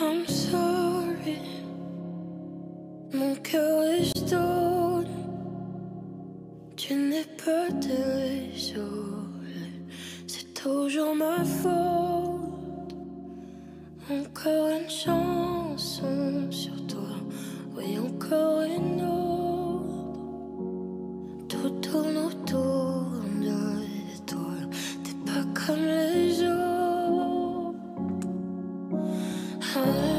I'm sorry. Mon cœur est tordu. Tu n'es pas désolé, C'est toujours ma faute Encore une chanson sur toi Oui encore une time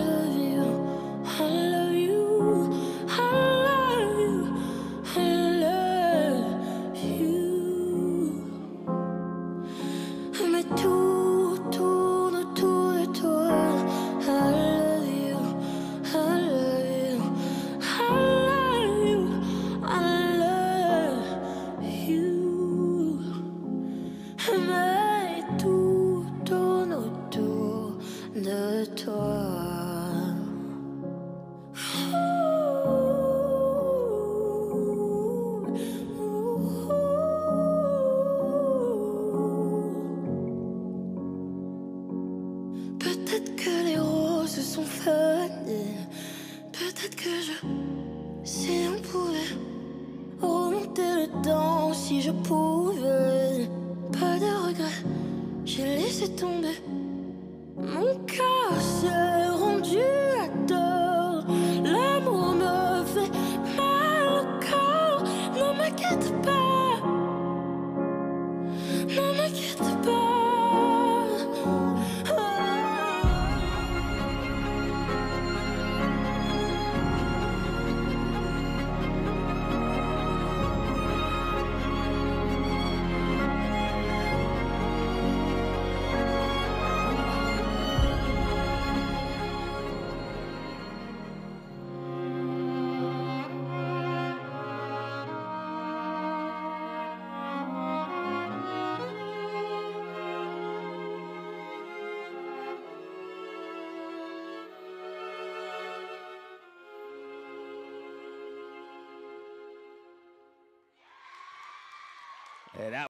toi. Peut-être que les roses sont fanées. Peut-être que je. Si on pouvait remonter le temps, si je pouvais. Pas de regret, j'ai laissé tomber. S'est rendu à tort. L'amour me fait mal au corps. Ne m'inquiète pas. Ne m'inquiète pas. Hey, that